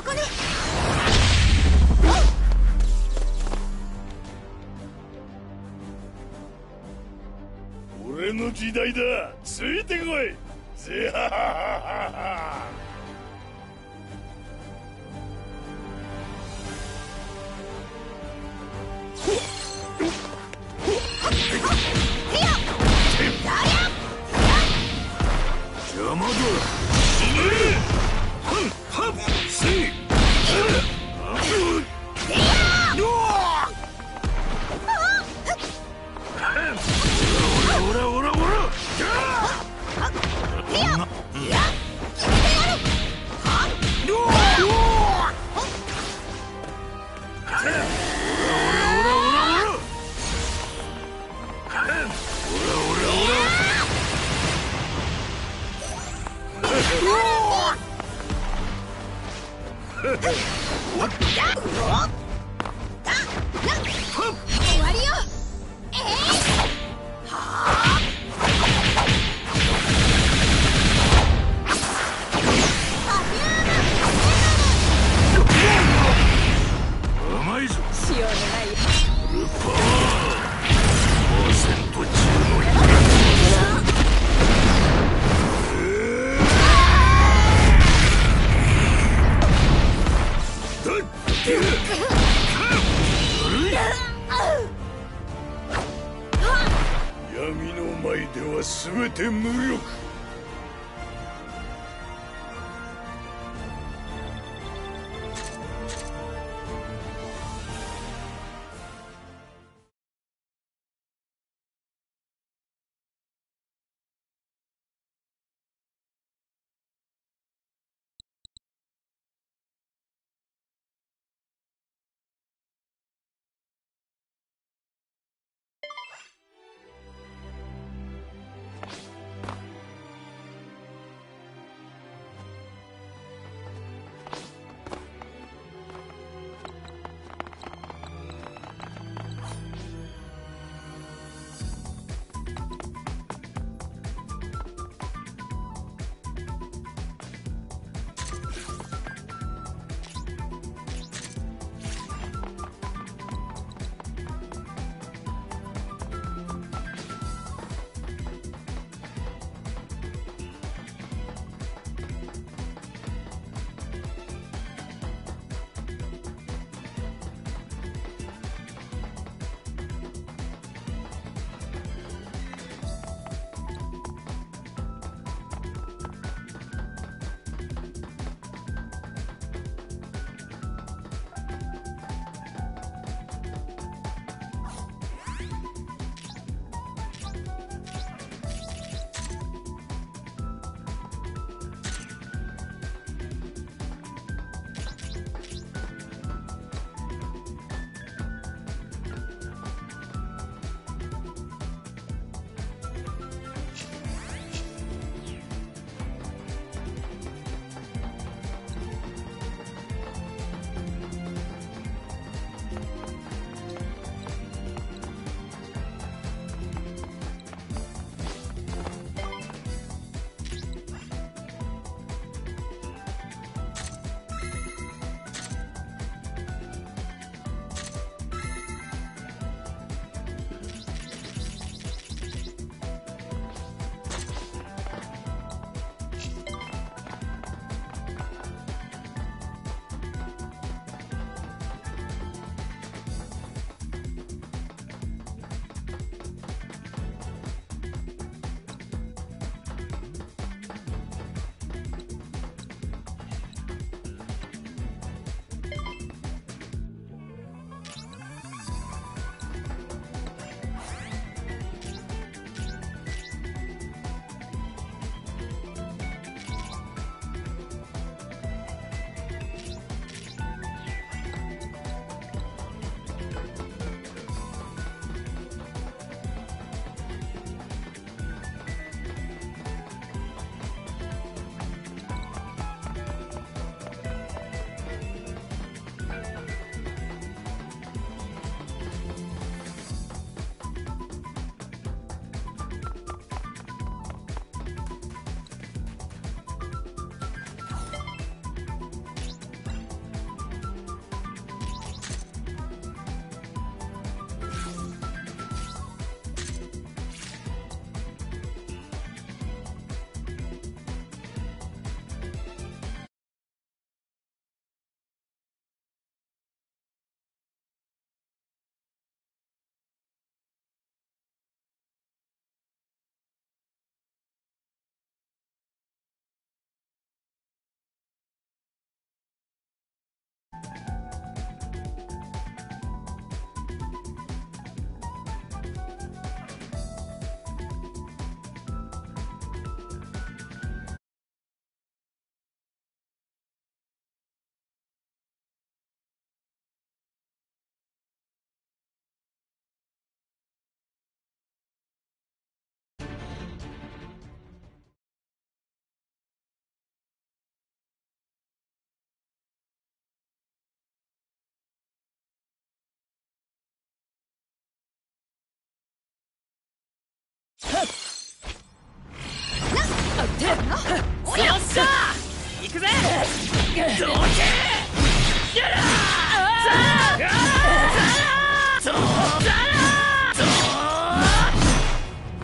そこね。俺の時代だ。ついてこい。ぜはははは。Yeah. て無力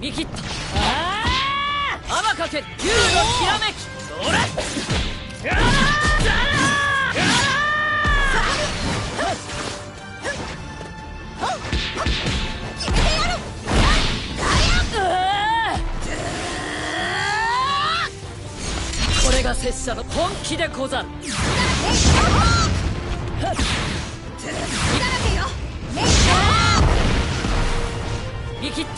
見切ったあー天かけ竜のきらめき拙者の本気でござる。血だらけよ熱見切った